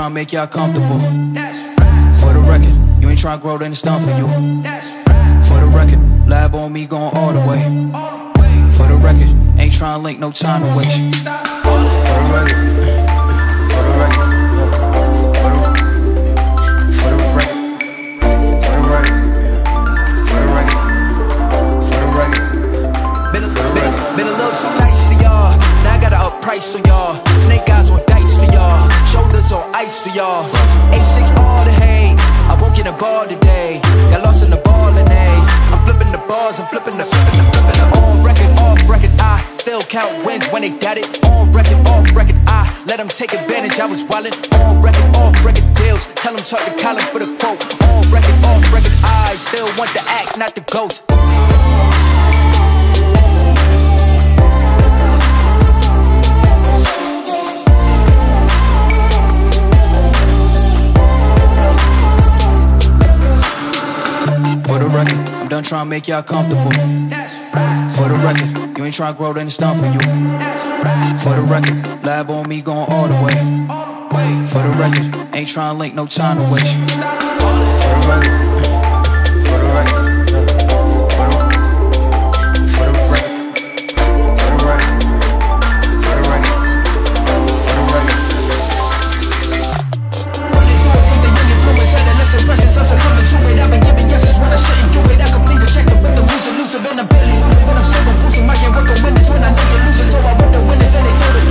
tryna make y'all comfortable. For the record, you ain't tryna grow, then it's done for you. For the record, lab on me going all the way. For the record, ain't tryna link, no time to waste. For the record, uh, uh, for the record, Ice for y'all. A6 all the hate. I won't get a ball today. Got lost in the ball and A's. I'm flipping the bars, I'm flipping the flipping the flipping the on record, off record. I still count wins when they got it. On record, off record. I let them take advantage. I was wildin' on record, off record deals. Tell them talk to Colin for the quote. On record, off record. I still want the act, not the ghost. done trying to make y'all comfortable. Right. For the record, you ain't trying to grow, then it's done for you. Right. For the record, lab on me going all the way. All the way. For the record, ain't trying to link no time to waste. For the record, for the record. But I'm struggling, pushing my can work on winners. When I know you're so I work the winners and they throw the